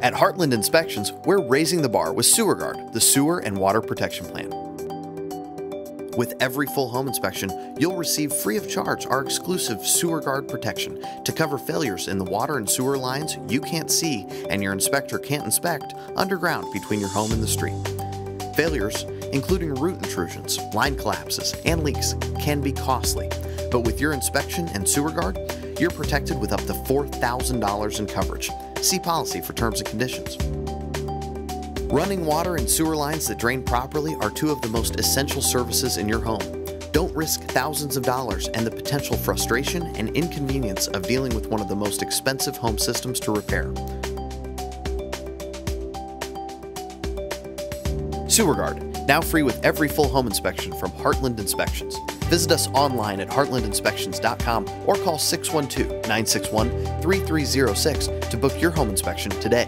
At Heartland Inspections, we're raising the bar with SewerGard, the sewer and water protection plan. With every full home inspection, you'll receive free of charge our exclusive SewerGard protection to cover failures in the water and sewer lines you can't see and your inspector can't inspect underground between your home and the street. Failures, including root intrusions, line collapses, and leaks, can be costly, but with your inspection and SewerGard, you're protected with up to $4,000 in coverage. See policy for terms and conditions. Running water and sewer lines that drain properly are two of the most essential services in your home. Don't risk thousands of dollars and the potential frustration and inconvenience of dealing with one of the most expensive home systems to repair. SewerGard, now free with every full home inspection from Heartland Inspections. Visit us online at heartlandinspections.com or call 612 961 3306 to book your home inspection today.